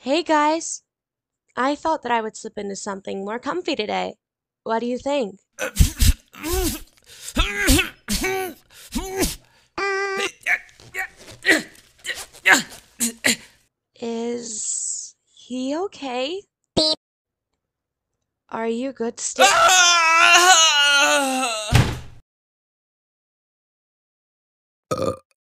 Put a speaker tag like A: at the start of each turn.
A: Hey guys! I thought that I would slip into something more comfy today. What do you think? Is he okay? Are you good still?
B: Ah!